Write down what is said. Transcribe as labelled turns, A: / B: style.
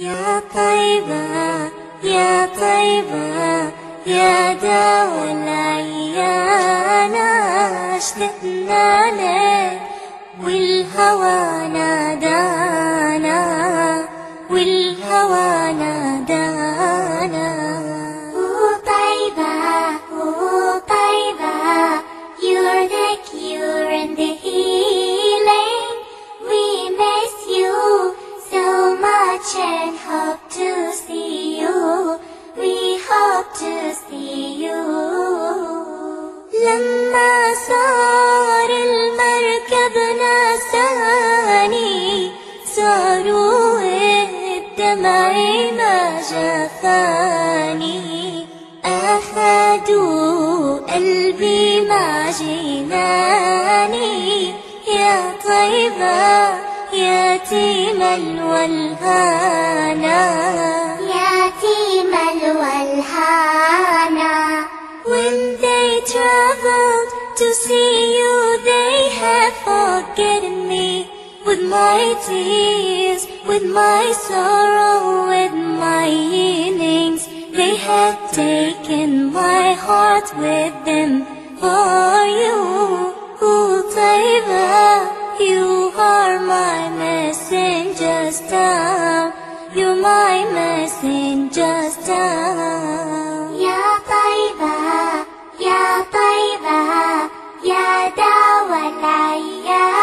A: يا طيبة يا طيبة يا دوا العيان اشتقنا لك والهوى نادانا والهوى
B: see you.
A: لما صار المركب نساني صاروا الدمع ما جفاني. أخذوا قلبي ما جناني يا طيبة يتيم الولهانا
B: يتيم
A: to see you, they have forgotten me. With my tears, with my sorrow, with my yearnings, they have taken my heart with them. For you, ooh, Taiba, you are my messenger's down. You're my messenger's down. yeah.